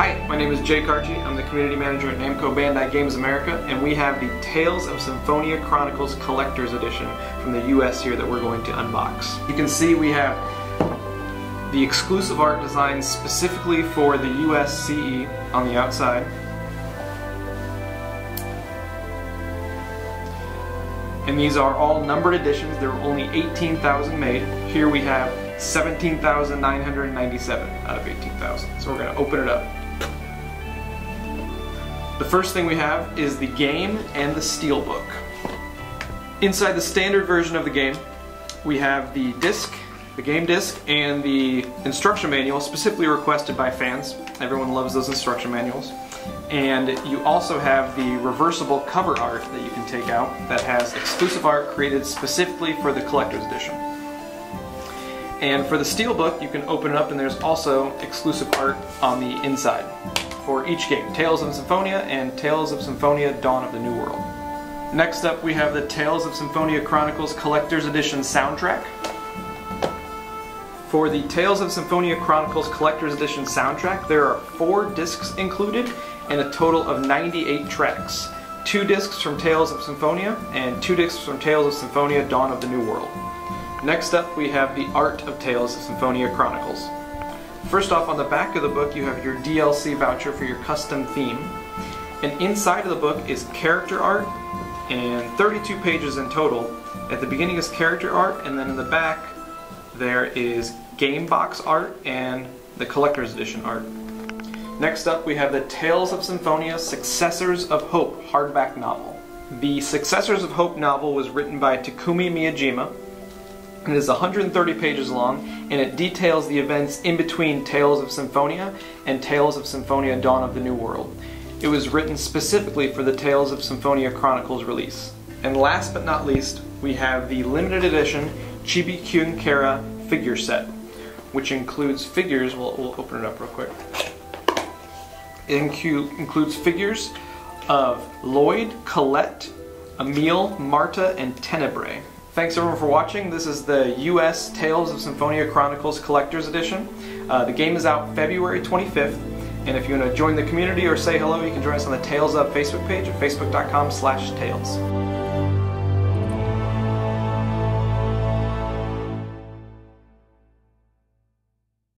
my name is Jake Kartje. I'm the community manager at Namco Bandai Games America, and we have the Tales of Symphonia Chronicles Collector's Edition from the US here that we're going to unbox. You can see we have the exclusive art designed specifically for the US CE on the outside. And these are all numbered editions. There were only 18,000 made. Here we have 17,997 out of 18,000. So we're going to open it up. The first thing we have is the game and the steelbook. Inside the standard version of the game, we have the disc, the game disc, and the instruction manual specifically requested by fans. Everyone loves those instruction manuals. And you also have the reversible cover art that you can take out that has exclusive art created specifically for the collector's edition. And for the steelbook, you can open it up and there's also exclusive art on the inside for each game, Tales of Symphonia and Tales of Symphonia Dawn of the New World. Next up we have the Tales of Symphonia Chronicles Collector's Edition soundtrack. For the Tales of Symphonia Chronicles Collector's Edition soundtrack, there are four discs included and a total of 98 tracks. Two discs from Tales of Symphonia and two discs from Tales of Symphonia Dawn of the New World. Next up we have the Art of Tales of Symphonia Chronicles. First off on the back of the book you have your DLC voucher for your custom theme. And inside of the book is character art and 32 pages in total. At the beginning is character art and then in the back there is game box art and the collector's edition art. Next up we have the Tales of Symphonia Successors of Hope hardback novel. The Successors of Hope novel was written by Takumi Miyajima it is 130 pages long, and it details the events in between Tales of Symphonia and Tales of Symphonia Dawn of the New World. It was written specifically for the Tales of Symphonia Chronicles release. And last but not least, we have the limited edition Chibi Kyun Chara figure set, which includes figures, we'll, we'll open it up real quick. It includes figures of Lloyd, Colette, Emil, Marta, and Tenebrae. Thanks everyone for watching. This is the US Tales of Symphonia Chronicles Collector's Edition. Uh, the game is out February 25th, and if you want to join the community or say hello, you can join us on the Tales of Facebook page at facebook.com slash tales.